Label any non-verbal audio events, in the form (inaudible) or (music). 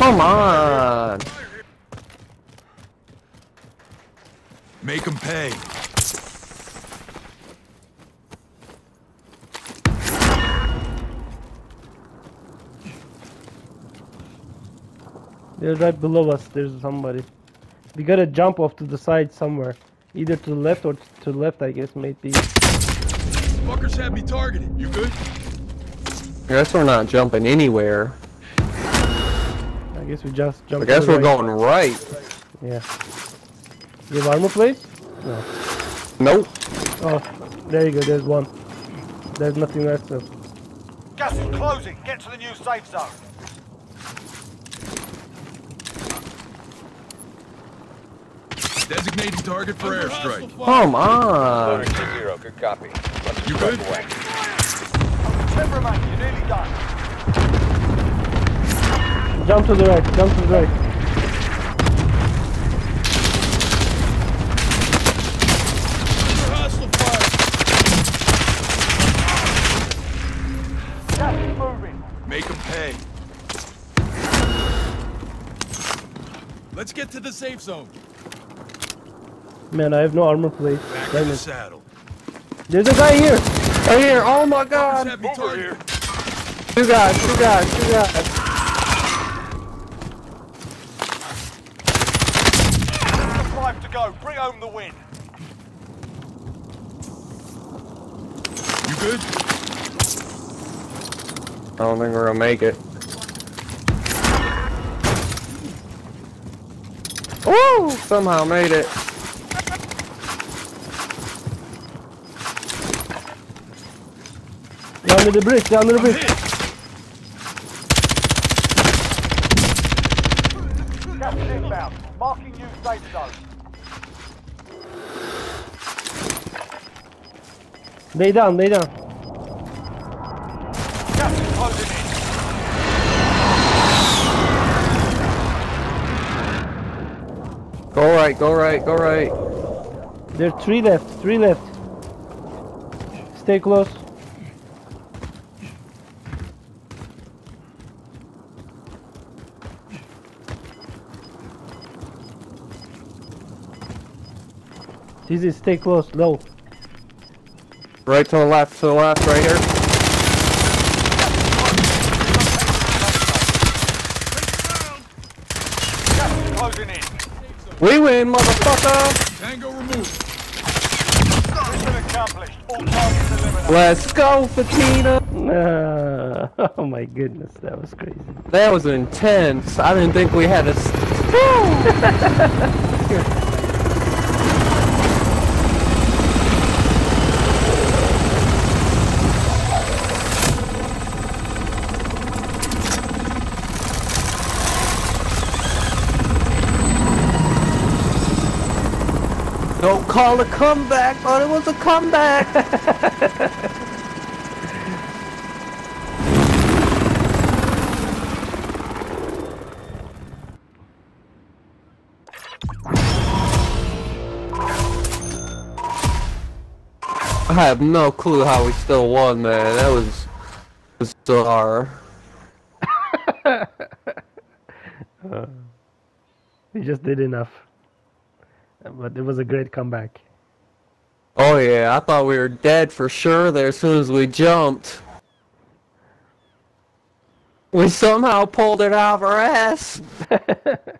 Come on. Make them pay. They're right below us. There's somebody. We gotta jump off to the side somewhere. Either to the left or to the left, I guess, maybe. Fuckers have me targeted. You good? Guess we're not jumping anywhere. I guess we just jump. I guess we're right. going right. Yeah. You have armor plates? No. Nope. Oh, there you go. There's one. There's nothing left. So. Gas is closing. Get to the new safe zone. Designated target for airstrike. Come on. Zero. Good copy. You strike good? away. Ten remain. You're nearly done. Jump to the right. Jump to the right. Gas is moving. Make them pay. Let's get to the safe zone. Man, I have no armor plate. Back Damn in the saddle. There's a guy here. Right here. Oh my god. have me targeted. Two guys. Two guys. Two guys. Five to go. Bring home the win. You good? I don't think we're gonna make it. Woo! Somehow made it. Down to the bridge. Down to the bridge. hit. Gas is inbound. Marking new safe zone. Lay down. Lay down. Go right. Go right. Go right. There are three left. Three left. Stay close. Easy, stay close, low. Right to the left. To the left. Right here. Gas is closing in. We win, motherfucker. Tango removed. Mission accomplished. All targets eliminated. Let's go, Fatina. Ah, (laughs) oh my goodness, that was crazy. That was intense. I didn't think we had a. (laughs) Don't call a comeback, but it was a comeback. (laughs) I have no clue how we still won, man. That was bizarre. (laughs) We just did enough. But it was a great comeback. Oh yeah, I thought we were dead for sure there as soon as we jumped. We somehow pulled it out of our ass. (laughs)